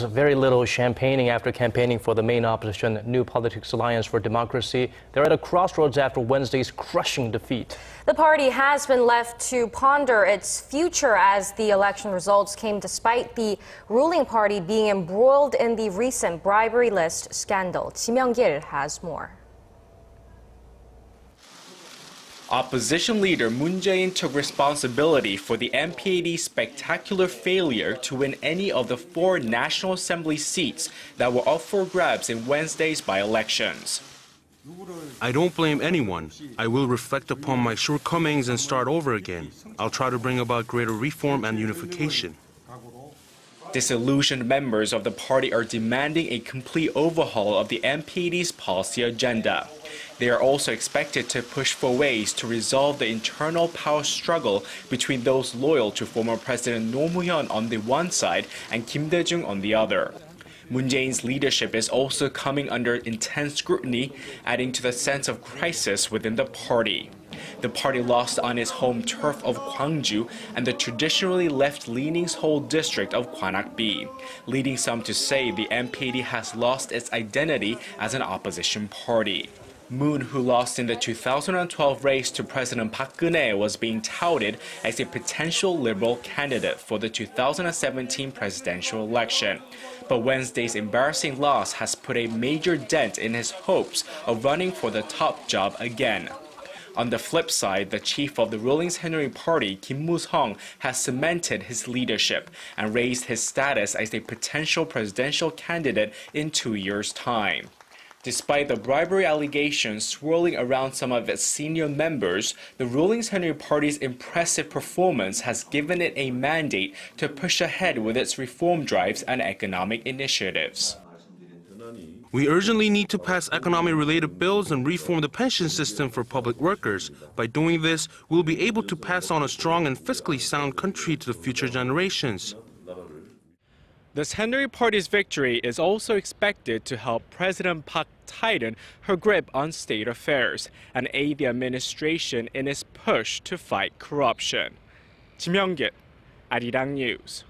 Very little champagning after campaigning for the main opposition, New Politics Alliance for Democracy. They're at a crossroads after Wednesday's crushing defeat. The party has been left to ponder its future as the election results came despite the ruling party being embroiled in the recent bribery list scandal. Ji Myung-kil has more. Opposition leader Moon Jae-in took responsibility for the NPAD's spectacular failure to win any of the four National Assembly seats that were up for grabs in Wednesday's by-elections. I don't blame anyone. I will reflect upon my shortcomings and start over again. I'll try to bring about greater reform and unification. Disillusioned members of the party are demanding a complete overhaul of the NPAD's policy agenda. They are also expected to push for ways to resolve the internal power struggle between those loyal to former President Roh Moo-hyun on the one side and Kim Dae-jung on the other. Moon Jae-in's leadership is also coming under intense scrutiny, adding to the sense of crisis within the party. The party lost on its home turf of Gwangju and the traditionally left-leaning Seoul district of Gwanak-B, leading some to say the NPAD has lost its identity as an opposition party. Moon, who lost in the 2012 race to President Park Geun-hye, was being touted as a potential liberal candidate for the 2017 presidential election. But Wednesday's embarrassing loss has put a major dent in his hopes of running for the top job again. On the flip side, the chief of the ruling Saenuri Party, Kim Moo-sung, has cemented his leadership and raised his status as a potential presidential candidate in two years' time. Despite the bribery allegations swirling around some of its senior members, the ruling Saenuri Party's impressive performance has given it a mandate to push ahead with its reform drives and economic initiatives. We urgently need to pass economic related bills and reform the pension system for public workers. By doing this, we'll be able to pass on a strong and fiscally sound country to the future generations. The Saenuri Party's victory is also expected to help President Park tighten her grip on state affairs and aid the administration in its push to fight corruption. Ji Myung-kil, Arirang News.